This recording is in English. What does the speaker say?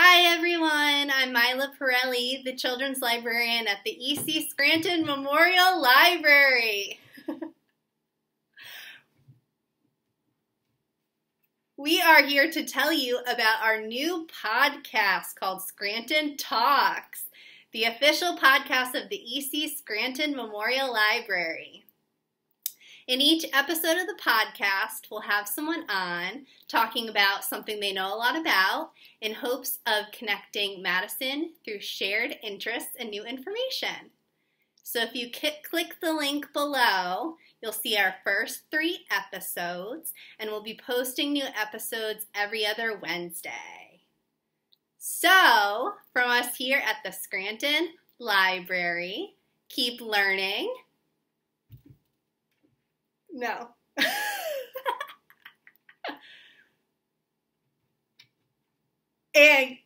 Hi everyone, I'm Mila Pirelli, the Children's Librarian at the EC Scranton Memorial Library. we are here to tell you about our new podcast called Scranton Talks, the official podcast of the EC Scranton Memorial Library. In each episode of the podcast, we'll have someone on talking about something they know a lot about in hopes of connecting Madison through shared interests and new information. So if you click the link below, you'll see our first three episodes, and we'll be posting new episodes every other Wednesday. So, from us here at the Scranton Library, keep learning no. and